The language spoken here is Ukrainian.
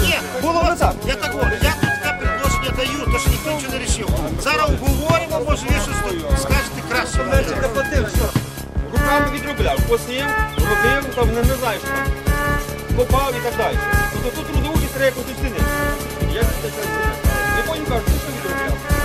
ні, було не так. я так говорю, я тут таке предложення даю, то ж ніхто нічого не рішив. Зараз обговоримо, може ви щось скажете краще. Руками відробляв, посів, робив, там не, знаю, що там. Копав і так далі. Тобто тут трудоучість треба якось оцінити. Я це Не потім кажу, що відробляв?